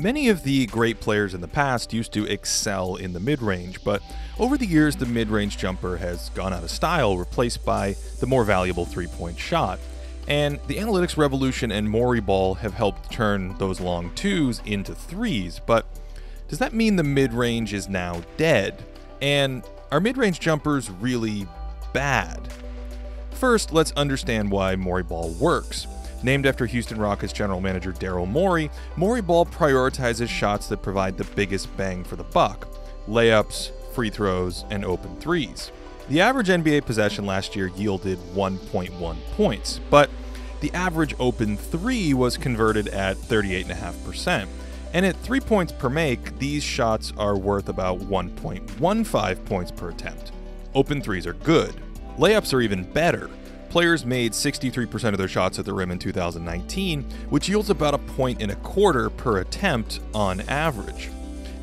Many of the great players in the past used to excel in the mid range, but over the years, the mid range jumper has gone out of style, replaced by the more valuable three point shot. And the analytics revolution and Morey ball have helped turn those long twos into threes, but does that mean the mid range is now dead? And are mid range jumpers really bad? First, let's understand why Morey ball works. Named after Houston Rockets general manager Daryl Morey, Morey ball prioritizes shots that provide the biggest bang for the buck layups, free throws, and open threes. The average NBA possession last year yielded 1.1 points, but the average open three was converted at 38.5%. And at 3 points per make, these shots are worth about 1.15 points per attempt. Open threes are good. Layups are even better. Players made 63% of their shots at the rim in 2019, which yields about a point and a quarter per attempt on average.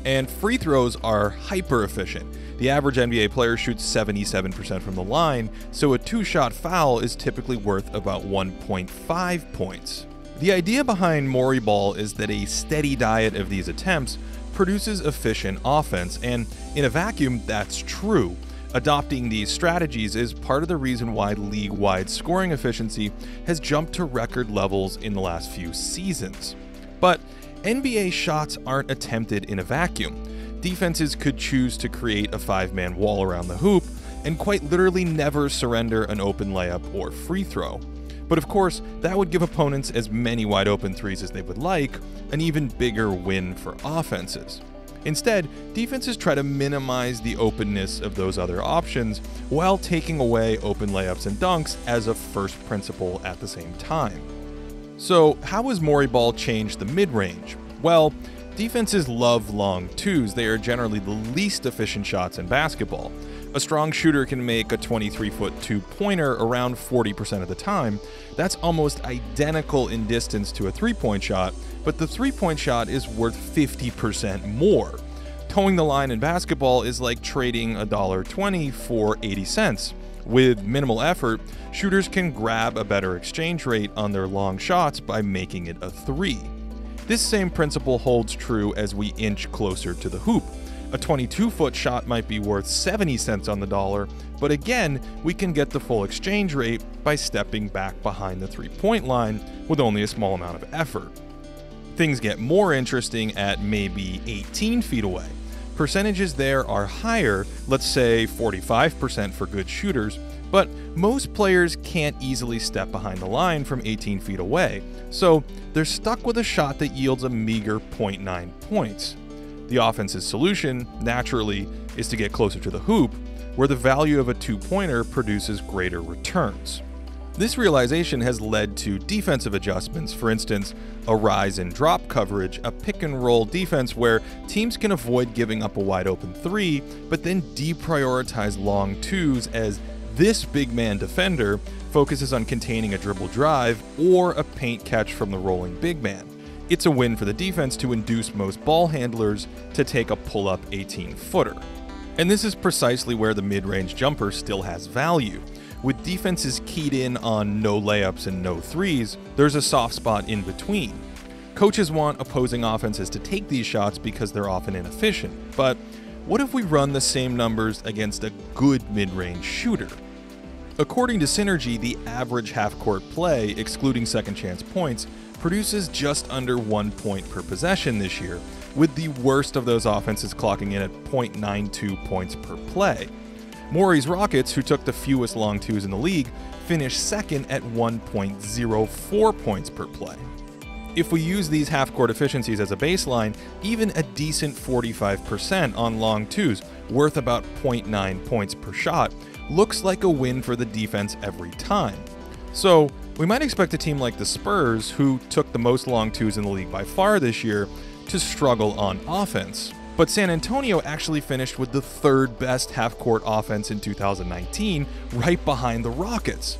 And free throws are hyper efficient. The average NBA player shoots 77% from the line, so a two shot foul is typically worth about 1.5 points. The idea behind Morey Ball is that a steady diet of these attempts produces efficient offense, and in a vacuum, that's true. Adopting these strategies is part of the reason why league wide scoring efficiency has jumped to record levels in the last few seasons. But NBA shots aren't attempted in a vacuum. Defenses could choose to create a five man wall around the hoop and quite literally never surrender an open layup or free throw. But of course, that would give opponents as many wide open threes as they would like, an even bigger win for offenses. Instead, defenses try to minimize the openness of those other options while taking away open layups and dunks as a first principle at the same time. So, how has Morey Ball changed the mid range? Well, defenses love long twos, they are generally the least efficient shots in basketball. A strong shooter can make a 23 foot two pointer around 40% of the time. That's almost identical in distance to a three point shot, but the three point shot is worth 50% more. Toeing the line in basketball is like trading $1.20 for 80 cents. With minimal effort, shooters can grab a better exchange rate on their long shots by making it a three. This same principle holds true as we inch closer to the hoop. A 22 foot shot might be worth 70 cents on the dollar, but again, we can get the full exchange rate by stepping back behind the three point line with only a small amount of effort. Things get more interesting at maybe 18 feet away. Percentages there are higher, let's say 45% for good shooters, but most players can't easily step behind the line from 18 feet away, so they're stuck with a shot that yields a meager 0.9 points. The offense's solution, naturally, is to get closer to the hoop, where the value of a two pointer produces greater returns. This realization has led to defensive adjustments, for instance, a rise in drop coverage, a pick and roll defense where teams can avoid giving up a wide open three, but then deprioritize long twos as this big man defender focuses on containing a dribble drive or a paint catch from the rolling big man. It's a win for the defense to induce most ball handlers to take a pull up 18 footer. And this is precisely where the mid range jumper still has value. With defenses keyed in on no layups and no threes, there's a soft spot in between. Coaches want opposing offenses to take these shots because they're often inefficient, but what if we run the same numbers against a good mid range shooter? According to Synergy, the average half court play, excluding second chance points, produces just under one point per possession this year, with the worst of those offenses clocking in at 0.92 points per play. Morey's Rockets, who took the fewest long twos in the league, finished second at 1.04 points per play. If we use these half court efficiencies as a baseline, even a decent 45% on long twos, worth about 0.9 points per shot, looks like a win for the defense every time. So, we might expect a team like the Spurs, who took the most long twos in the league by far this year, to struggle on offense. But San Antonio actually finished with the third best half court offense in 2019, right behind the Rockets.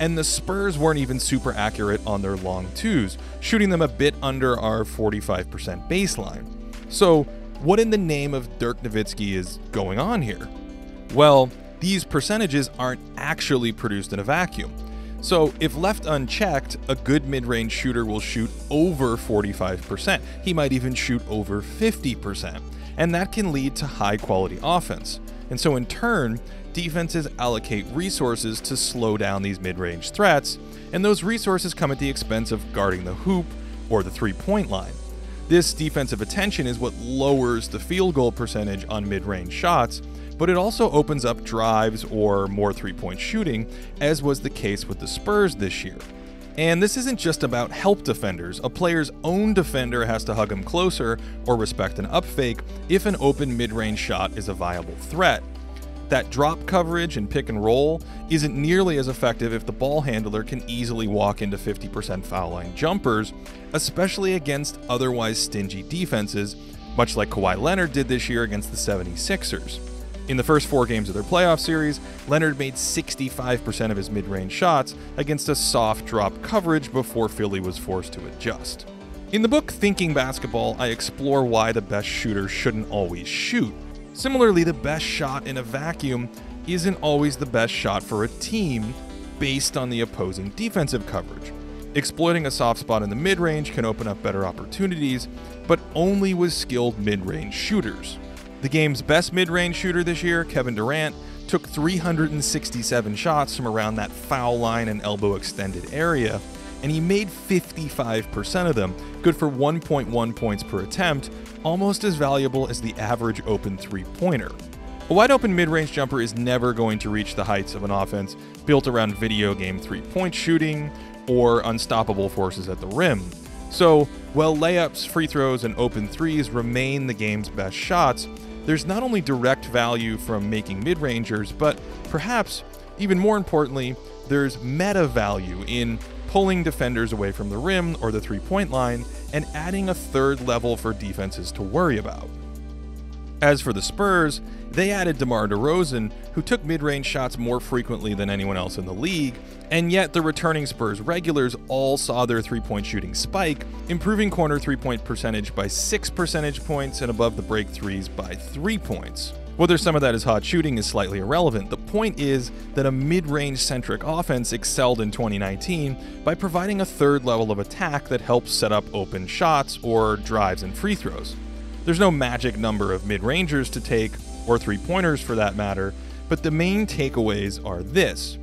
And the Spurs weren't even super accurate on their long twos, shooting them a bit under our 45% baseline. So, what in the name of Dirk Nowitzki is going on here? Well, these percentages aren't actually produced in a vacuum. So, if left unchecked, a good mid range shooter will shoot over 45%. He might even shoot over 50%. And that can lead to high quality offense. And so, in turn, defenses allocate resources to slow down these mid range threats, and those resources come at the expense of guarding the hoop or the three point line. This defensive attention is what lowers the field goal percentage on mid range shots, but it also opens up drives or more three point shooting, as was the case with the Spurs this year. And this isn't just about help defenders. A player's own defender has to hug him closer or respect an up fake if an open mid range shot is a viable threat. That drop coverage and pick and roll isn't nearly as effective if the ball handler can easily walk into 50% foul line jumpers, especially against otherwise stingy defenses, much like Kawhi Leonard did this year against the 76ers. In the first four games of their playoff series, Leonard made 65% of his mid range shots against a soft drop coverage before Philly was forced to adjust. In the book Thinking Basketball, I explore why the best shooter shouldn't always shoot. Similarly, the best shot in a vacuum isn't always the best shot for a team based on the opposing defensive coverage. Exploiting a soft spot in the mid range can open up better opportunities, but only with skilled mid range shooters. The game's best mid range shooter this year, Kevin Durant, took 367 shots from around that foul line and elbow extended area, and he made 55% of them, good for 1.1 points per attempt, almost as valuable as the average open three pointer. A wide open mid range jumper is never going to reach the heights of an offense built around video game three point shooting or unstoppable forces at the rim. So, while layups, free throws, and open threes remain the game's best shots, there's not only direct value from making mid rangers, but perhaps even more importantly, there's meta value in pulling defenders away from the rim or the three point line and adding a third level for defenses to worry about. As for the Spurs, they added DeMar DeRozan, who took mid range shots more frequently than anyone else in the league, and yet the returning Spurs regulars all saw their three point shooting spike, improving corner three point percentage by 6 percentage points and above the break threes by 3 points. Whether some of that is hot shooting is slightly irrelevant. The point is that a mid range centric offense excelled in 2019 by providing a third level of attack that helps set up open shots or drives and free throws. There's no magic number of mid rangers to take, or three pointers for that matter, but the main takeaways are this.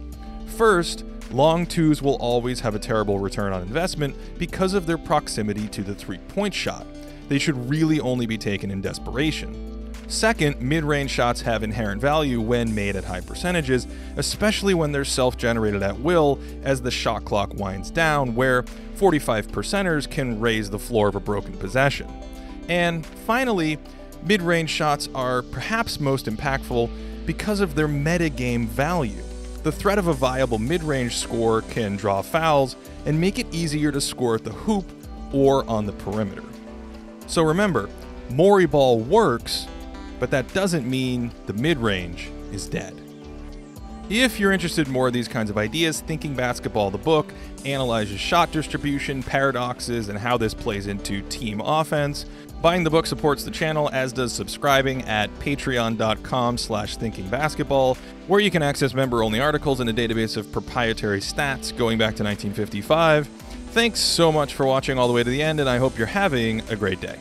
First, long twos will always have a terrible return on investment because of their proximity to the three point shot. They should really only be taken in desperation. Second, mid range shots have inherent value when made at high percentages, especially when they're self generated at will as the shot clock winds down, where 45 percenters can raise the floor of a broken possession. And finally, mid range shots are perhaps most impactful because of their metagame value. The threat of a viable mid range score can draw fouls and make it easier to score at the hoop or on the perimeter. So remember, Morey ball works but that doesn't mean the mid range is dead. If you're interested in more of these kinds of ideas, Thinking Basketball, the book, analyzes shot distribution, paradoxes, and how this plays into team offense. Buying the book supports the channel, as does subscribing at patreon.com slash thinkingbasketball, where you can access member-only articles and a database of proprietary stats going back to 1955. Thanks so much for watching all the way to the end, and I hope you're having a great day.